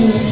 Amém.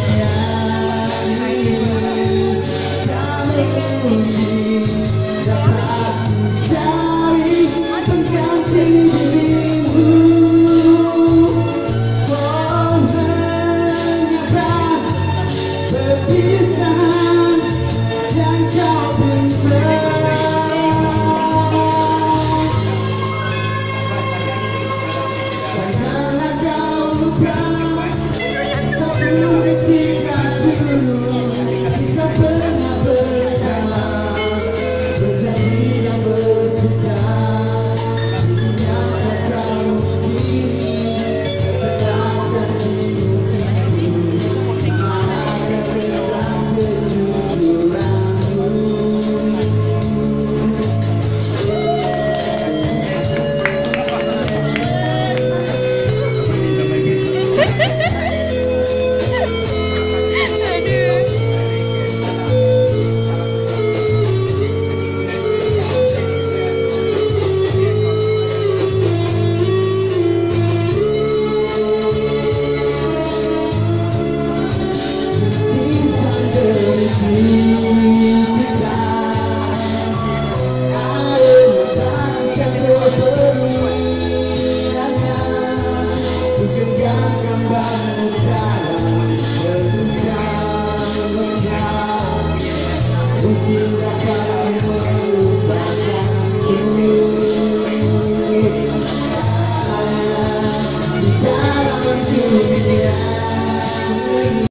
Melupakan Kini